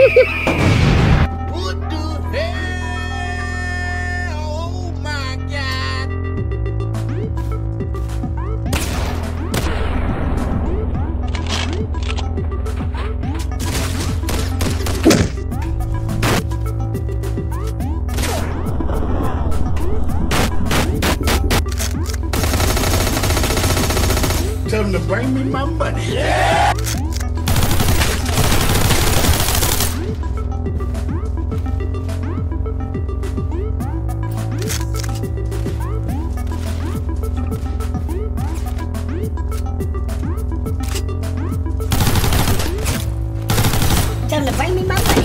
What the hell? Oh my god. Tell them to bring me my money. Bye, mi mamá.